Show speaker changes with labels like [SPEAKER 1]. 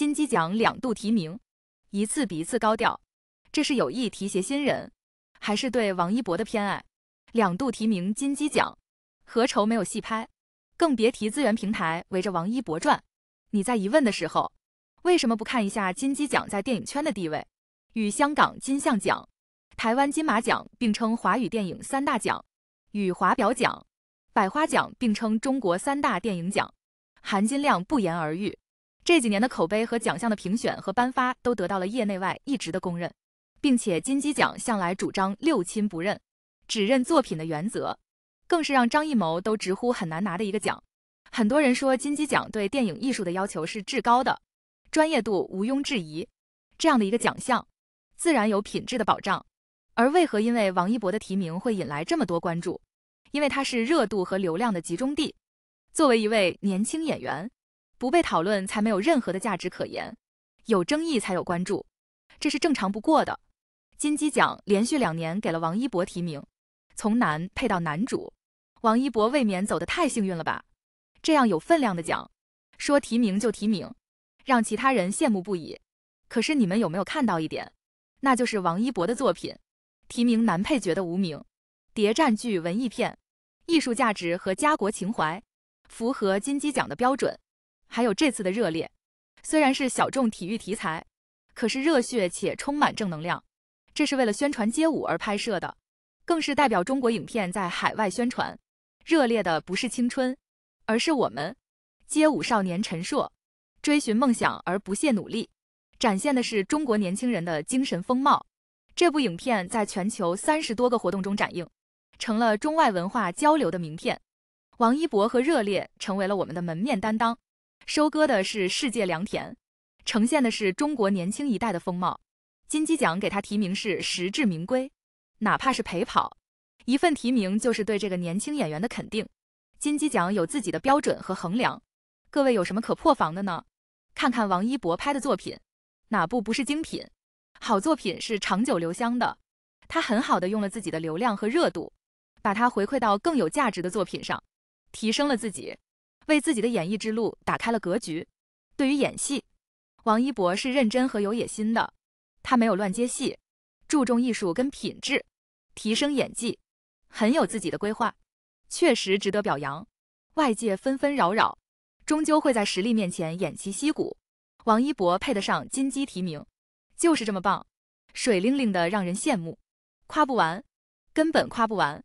[SPEAKER 1] 金鸡奖两度提名，一次比一次高调，这是有意提携新人，还是对王一博的偏爱？两度提名金鸡奖，何愁没有戏拍？更别提资源平台围着王一博转。你在疑问的时候，为什么不看一下金鸡奖在电影圈的地位？与香港金像奖、台湾金马奖并称华语电影三大奖，与华表奖、百花奖并称中国三大电影奖，含金量不言而喻。这几年的口碑和奖项的评选和颁发都得到了业内外一直的公认，并且金鸡奖向来主张六亲不认，只认作品的原则，更是让张艺谋都直呼很难拿的一个奖。很多人说金鸡奖对电影艺术的要求是至高的，专业度毋庸置疑，这样的一个奖项。自然有品质的保障，而为何因为王一博的提名会引来这么多关注？因为他是热度和流量的集中地。作为一位年轻演员，不被讨论才没有任何的价值可言，有争议才有关注，这是正常不过的。金鸡奖连续两年给了王一博提名，从男配到男主，王一博未免走得太幸运了吧？这样有分量的奖，说提名就提名，让其他人羡慕不已。可是你们有没有看到一点？那就是王一博的作品，提名男配角的无名，谍战剧、文艺片，艺术价值和家国情怀，符合金鸡奖的标准。还有这次的热烈，虽然是小众体育题材，可是热血且充满正能量。这是为了宣传街舞而拍摄的，更是代表中国影片在海外宣传。热烈的不是青春，而是我们街舞少年陈硕，追寻梦想而不懈努力。展现的是中国年轻人的精神风貌。这部影片在全球三十多个活动中展映，成了中外文化交流的名片。王一博和热烈成为了我们的门面担当，收割的是世界良田，呈现的是中国年轻一代的风貌。金鸡奖给他提名是实至名归，哪怕是陪跑，一份提名就是对这个年轻演员的肯定。金鸡奖有自己的标准和衡量，各位有什么可破防的呢？看看王一博拍的作品。哪部不是精品？好作品是长久留香的。他很好的用了自己的流量和热度，把它回馈到更有价值的作品上，提升了自己，为自己的演艺之路打开了格局。对于演戏，王一博是认真和有野心的。他没有乱接戏，注重艺术跟品质，提升演技，很有自己的规划，确实值得表扬。外界纷纷扰扰，终究会在实力面前偃旗息鼓。王一博配得上金鸡提名，就是这么棒，水灵灵的让人羡慕，夸不完，根本夸不完。